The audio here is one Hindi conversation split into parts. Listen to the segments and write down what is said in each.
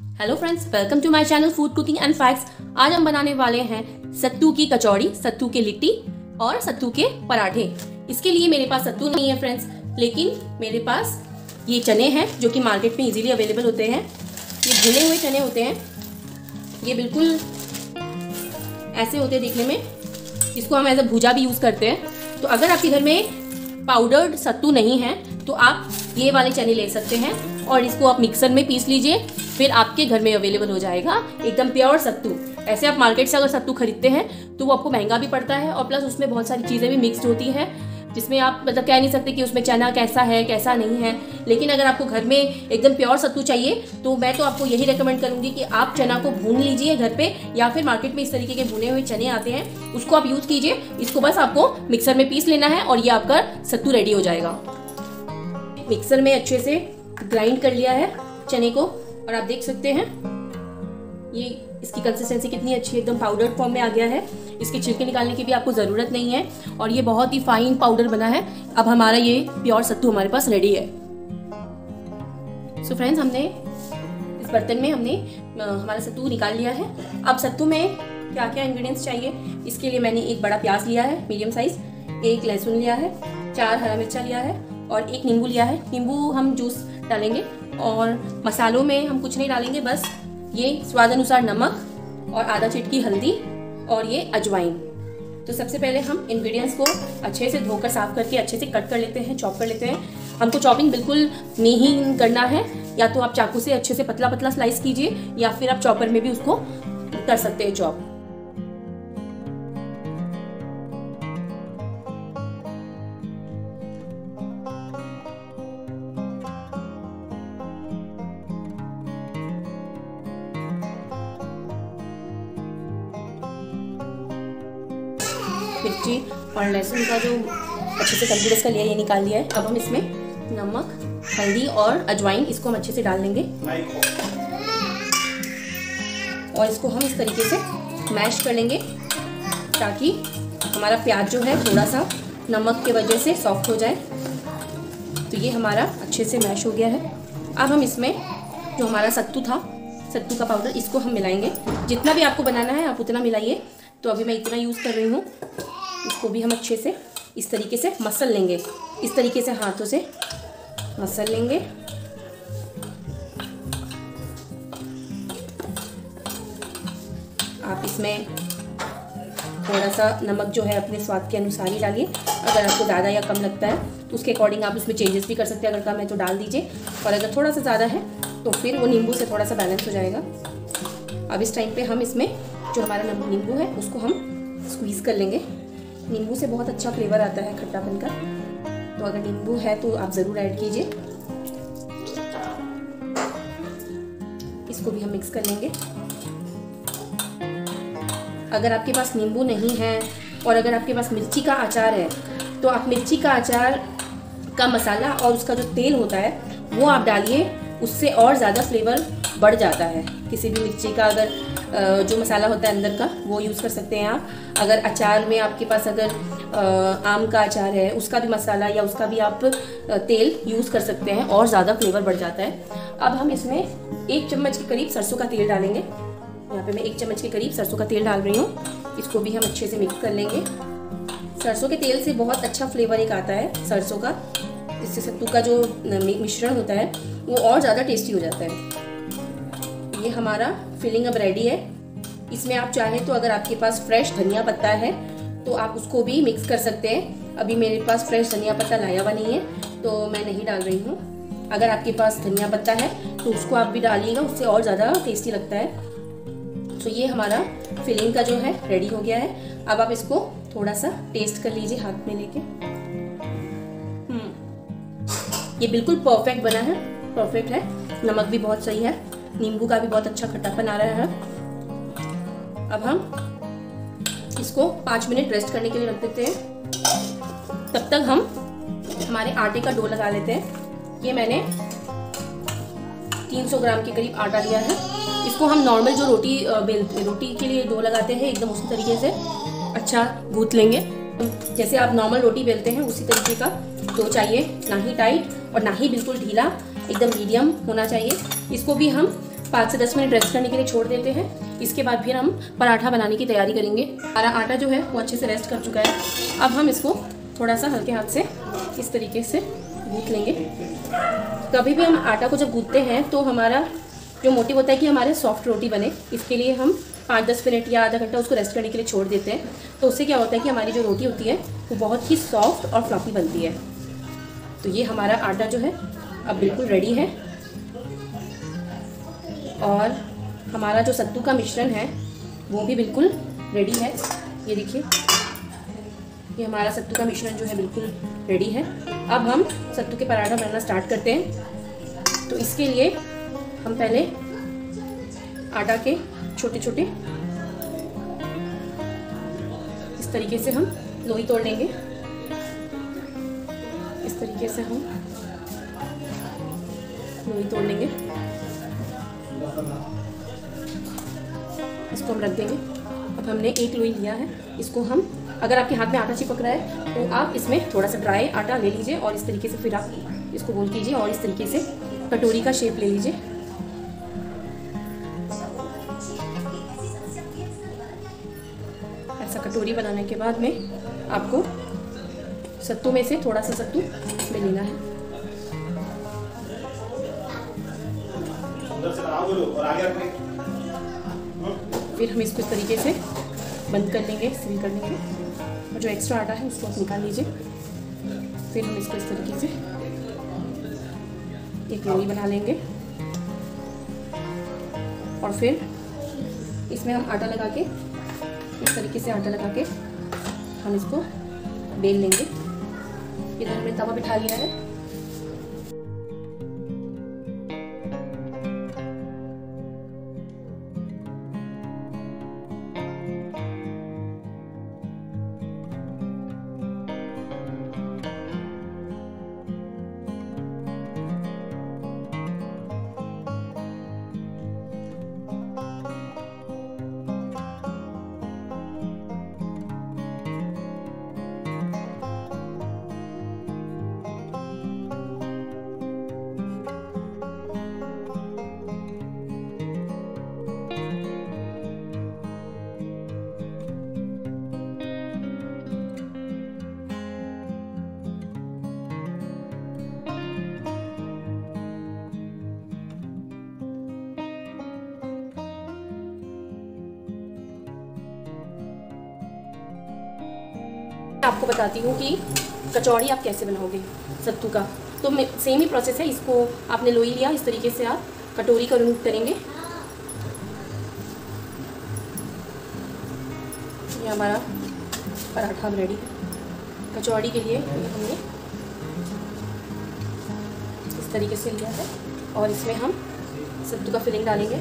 Hello friends welcome to my channel food cooking and facts आज हम बनाने वाले हैं सत्तू की कचौड़ी, सत्तू के लिट्टी और सत्तू के पराठे। इसके लिए मेरे पास सत्तू नहीं है फ्रेंड्स लेकिन मेरे पास ये चने हैं, जो कि मार्केट में इजीली अवेलेबल होते हैं। ये भुने हुए चने होते हैं। ये बिल्कुल ऐसे होते हैं देखने में इसको हम एज अ भूजा भी यूज़ करते हैं। तो अगर आपके घर में पाउडर्ड सत्तू नहीं है तो आप ये वाले चने ले सकते हैं और इसको आप मिक्सर में पीस लीजिए। फिर आपके घर में अवेलेबल हो जाएगा एकदम प्योर सत्तू। ऐसे आप मार्केट से अगर सत्तू खरीदते हैं तो वो आपको महँगा भी पड़ता है और प्लस उसमें बहुत सारी चीज़ें भी मिक्सड होती हैं, जिसमें आप मतलब कह नहीं सकते कि उसमें चना कैसा है, कैसा नहीं है। लेकिन अगर आपको घर में एकदम प्योर सत्तू चाहिए तो मैं तो आपको यही रेकमेंड करूँगी कि आप चना को भून लीजिए घर पे, या फिर मार्केट में इस तरीके के भुने हुए चने आते हैं, उसको आप यूज़ कीजिए, इसको बस आपको मिक्सर में पीस लेना है और ये आपका सत्तू रेडी हो जाएगा। मिक्सर में अच्छे से ग्राइंड कर लिया है चने को। और आप देख सकते हैं, ये इसकी कंसिस्टेंसी कितनी अच्छी एकदम पाउडर फॉर्म में आ गया है। इसके छिलके निकालने की भी आपको ज़रूरत नहीं है और ये बहुत ही फाइन पाउडर बना है। अब हमारा ये प्योर सत्तू हमारे पास रेडी है। सो so फ्रेंड्स हमने इस बर्तन में हमने हमारा सत्तू निकाल लिया है। अब सत्तू में क्या क्या इंग्रेडिएंट्स चाहिए, इसके लिए मैंने एक बड़ा प्याज लिया है मीडियम साइज़ एक लहसुन लिया है, चार हरा मिर्चा लिया है और एक नींबू लिया है। नींबू हम जूस डालेंगे। और मसालों में हम कुछ नहीं डालेंगे, बस ये स्वाद अनुसार नमक और आधा चिटकी हल्दी और ये अजवाइन। तो सबसे पहले हम इंग्रेडिएंट्स को अच्छे से धोकर, साफ़ करके अच्छे से कट कर लेते हैं चॉप कर लेते हैं। हमको चॉपिंग बिल्कुल नहीं करना है। या तो आप चाकू से अच्छे से पतला पतला स्लाइस कीजिए या फिर आप चॉपर में भी उसको कर सकते हैं चॉप मिर्ची और लहसुन का जो अच्छे से कद्दूकस कर लिया, ये निकाल लिया है। अब हम इसमें नमक, हल्दी और अजवाइन इसको हम अच्छे से डाल देंगे। और इसको हम इस तरीके से मैश कर लेंगे, ताकि हमारा प्याज जो है थोड़ा सा नमक के वजह से सॉफ्ट हो जाए। तो ये हमारा अच्छे से मैश हो गया है। अब हम इसमें जो हमारा सत्तू था, सत्तू का पाउडर, इसको हम मिलाएँगे। जितना भी आपको बनाना है, आप उतना मिलाइए। तो अभी मैं इतना यूज़ कर रही हूँ। इसको भी हम अच्छे से इस तरीके से मसल लेंगे। इस तरीके से हाथों से मसल लेंगे। आप इसमें थोड़ा सा नमक जो है अपने स्वाद के अनुसार ही डालिए। अगर आपको ज़्यादा या कम लगता है तो उसके अकॉर्डिंग आप उसमें चेंजेस भी कर सकते हैं। अगर कम है तो डाल दीजिए। और अगर थोड़ा सा ज़्यादा है तो फिर वो नींबू से थोड़ा सा बैलेंस हो जाएगा। अब इस टाइम पे हम इसमें जो हमारा नींबू है, उसको हम स्क्वीज़ कर लेंगे। नींबू से बहुत अच्छा फ्लेवर आता है खट्टापन का तो अगर नींबू है तो आप ज़रूर ऐड कीजिए। इसको भी हम मिक्स कर लेंगे। अगर आपके पास नींबू नहीं है और अगर आपके पास मिर्ची का अचार है तो आप मिर्ची का अचार का मसाला और उसका जो तेल होता है, वो आप डालिए, उससे और ज़्यादा फ्लेवर बढ़ जाता है। किसी भी मिर्ची का अगर जो मसाला होता है अंदर का, वो यूज़ कर सकते हैं आप। अगर अचार में आपके पास अगर आम का अचार है, उसका भी मसाला या उसका भी आप तेल यूज़ कर सकते हैं और ज़्यादा फ्लेवर बढ़ जाता है। अब हम इसमें एक चम्मच के करीब सरसों का तेल डालेंगे। यहाँ पे मैं एक चम्मच के करीब सरसों का तेल डाल रही हूँ। इसको भी हम अच्छे से मिक्स कर लेंगे। सरसों के तेल से बहुत अच्छा फ्लेवर एक आता है सरसों का। इससे सत्तू का जो मिश्रण होता है, वो और ज़्यादा टेस्टी हो जाता है। ये हमारा फिलिंग अब रेडी है। इसमें आप चाहें तो अगर आपके पास फ्रेश धनिया पत्ता है तो आप उसको भी मिक्स कर सकते हैं। अभी मेरे पास फ्रेश धनिया पत्ता लाया हुआ नहीं है तो मैं नहीं डाल रही हूँ। अगर आपके पास धनिया पत्ता है तो उसको आप भी डालिएगा, उससे और ज़्यादा टेस्टी लगता है। तो ये हमारा फिलिंग का जो है रेडी हो गया है। अब आप इसको थोड़ा सा टेस्ट कर लीजिए हाथ में लेके। हम्म। ये बिल्कुल परफेक्ट बना है परफेक्ट है। नमक भी बहुत सही है। नींबू का भी बहुत अच्छा खट्टापन आ रहा है। अब हम इसको पाँच मिनट रेस्ट करने के लिए रख देते हैं। तब तक हम हमारे आटे का डो लगा लेते हैं। ये मैंने 300 ग्राम के करीब आटा लिया है। इसको हम नॉर्मल जो रोटी बेल, रोटी के लिए डो लगाते हैं, एकदम उसी तरीके से अच्छा गूथ लेंगे। जैसे आप नॉर्मल रोटी बेलते हैं, उसी तरीके का डो चाहिए। ना ही टाइट और ना ही बिल्कुल ढीला। एकदम मीडियम होना चाहिए। इसको भी हम पाँच से दस मिनट रेस्ट करने के लिए छोड़ देते हैं। इसके बाद फिर हम पराठा बनाने की तैयारी करेंगे। हमारा आटा जो है, वो अच्छे से रेस्ट कर चुका है। अब हम इसको थोड़ा सा हल्के हाथ से इस तरीके से गूँथ लेंगे। कभी भी हम आटा को जब गूँथते हैं तो हमारा जो मोटिव होता है कि हमारे सॉफ्ट रोटी बने। इसके लिए हम पाँच दस मिनट या आधा घंटा उसको रेस्ट करने के लिए छोड़ देते हैं। तो उससे क्या होता है कि हमारी जो रोटी होती है, वो बहुत ही सॉफ्ट और फ्लफी बनती है। तो ये हमारा आटा जो है अब बिल्कुल रेडी है। और हमारा जो सत्तू का मिश्रण है, वो भी बिल्कुल रेडी है। ये देखिए, ये हमारा सत्तू का मिश्रण जो है बिल्कुल रेडी है। अब हम सत्तू के पराठा बनाना स्टार्ट करते हैं। तो इसके लिए हम पहले आटा के छोटे छोटे इस तरीके से हम लोई तोड़ लेंगे। इस तरीके से हम लोई तोड़ लेंगे इसको हम रख देंगे। अब हमने एक लोई लिया है। इसको हम, अगर आपके हाथ में आटा चिपक रहा है तो आप इसमें थोड़ा सा ड्राई आटा ले लीजिए और इस तरीके से फिर आप इसको गोल कीजिए और इस तरीके से कटोरी का शेप ले लीजिए। ऐसा कटोरी बनाने के बाद में आपको सत्तू में से थोड़ा सा सत्तू ले लेना है। फिर हम इसको इस तरीके से बंद कर लेंगे सील कर लेंगे। और जो एक्स्ट्रा आटा है उसको आप निकाल लीजिए। फिर हम इसको इस तरीके से एक लोई बना लेंगे। और फिर इसमें हम आटा लगा के, इस तरीके से आटा लगा के हम इसको बेल लेंगे। इधर हमने तवा बिठा लिया है। आपको बताती हूँ कि कचौड़ी आप कैसे बनाओगे सत्तू का। तो सेम ही प्रोसेस है, इसको आपने लोई लिया, इस तरीके से आप कटोरी का करेंगे। ये हमारा पराठा रेडी कचौड़ी के लिए हमने इस तरीके से लिया है और इसमें हम सत्तू का फिलिंग डालेंगे।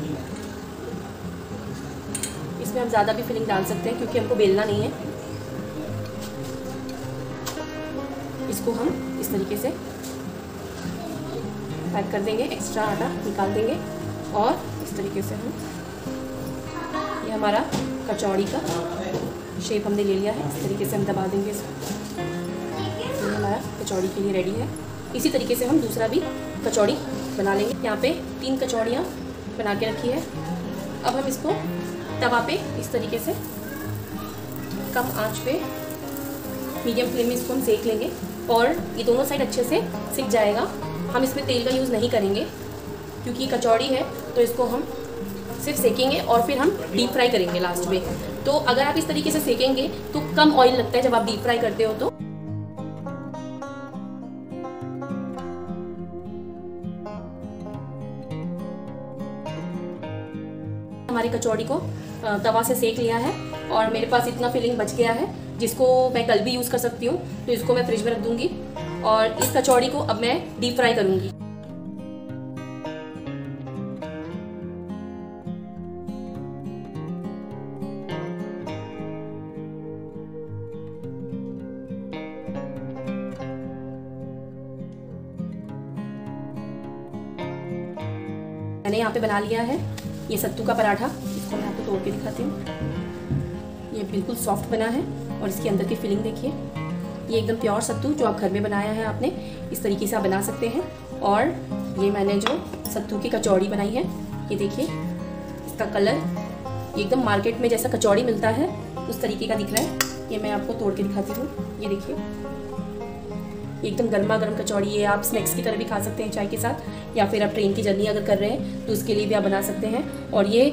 इसमें हम ज़्यादा भी फिलिंग डाल सकते हैं क्योंकि हमको बेलना नहीं है। इसको हम इस तरीके से पैक कर देंगे एक्स्ट्रा आटा निकाल देंगे और इस तरीके से हम ये हमारा कचौड़ी का शेप हमने ले लिया है। इस तरीके से हम दबा देंगे इसको। ये हमारा कचौड़ी के लिए रेडी है। इसी तरीके से हम दूसरा भी कचौड़ी बना लेंगे। यहाँ पे तीन कचौड़ियाँ बना के रखी है। अब हम इसको तवा पे इस तरीके से कम आँच पे मीडियम फ्लेम में इसको हम सेक लेंगे। और ये दोनों साइड अच्छे से सिक जाएगा। हम इसमें तेल का यूज़ नहीं करेंगे, क्योंकि कचौड़ी है तो इसको हम सिर्फ़ सेकेंगे और फिर हम डीप फ्राई करेंगे लास्ट में। तो अगर आप इस तरीके से सेकेंगे तो कम ऑयल लगता है जब आप डीप फ्राई करते हो तो। हमारी कचौड़ी को तवा से सेक लिया है और मेरे पास इतना फिलिंग बच गया है। जिसको मैं कल भी यूज़ कर सकती हूँ तो इसको मैं फ्रिज में रख दूँगी और इस कचौड़ी को अब मैं डीप फ्राई करूँगी। मैंने यहाँ पे बना लिया है, ये सत्तू का पराठा, इसको मैं आपको तोड़ के दिखाती हूँ। ये बिल्कुल सॉफ्ट बना है। और इसके अंदर की फिलिंग देखिए। ये एकदम प्योर सत्तू जो आप घर में बनाया है आपने, इस तरीके से आप बना सकते हैं। और ये मैंने जो सत्तू की कचौड़ी बनाई है, ये देखिए, इसका कलर एकदम मार्केट में जैसा कचौड़ी मिलता है, उस तरीके का दिख रहा है। ये मैं आपको तोड़ के दिखाती हूँ। ये देखिए एकदम गर्मा गर्म कचौड़ी है, आप स्नैक्स की तरह भी खा सकते हैं चाय के साथ। या फिर आप ट्रेन की जर्नी अगर कर रहे हैं तो उसके लिए भी आप बना सकते हैं। और ये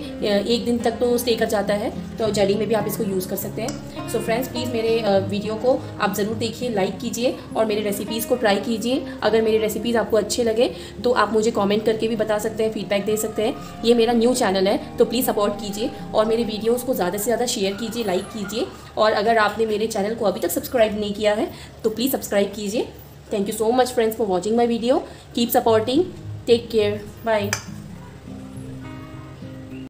एक दिन तक तो स्टे कर जाता है तो जर्नी में भी आप इसको यूज़ कर सकते हैं। सो फ्रेंड्स प्लीज़ मेरे वीडियो को आप ज़रूर देखिए लाइक कीजिए और मेरे रेसिपीज़ को ट्राई कीजिए। अगर मेरी रेसिपीज़ आपको अच्छे लगे तो आप मुझे कॉमेंट करके भी बता सकते हैं फीडबैक दे सकते हैं। ये मेरा न्यू चैनल है तो प्लीज़ सपोर्ट कीजिए और मेरे वीडियोज़ को ज़्यादा से ज़्यादा शेयर कीजिए लाइक कीजिए। और अगर आपने मेरे चैनल को अभी तक सब्सक्राइब नहीं किया है तो प्लीज़ सब्सक्राइब कीजिए। Thank you so much friends for watching my video. Keep supporting. Take care. Bye.